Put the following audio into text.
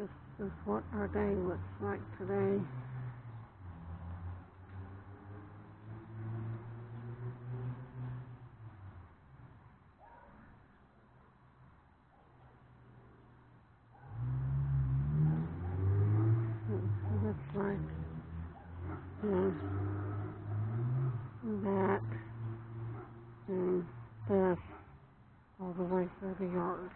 This is what our day looks like today. Looks like that and this all the way through the yard.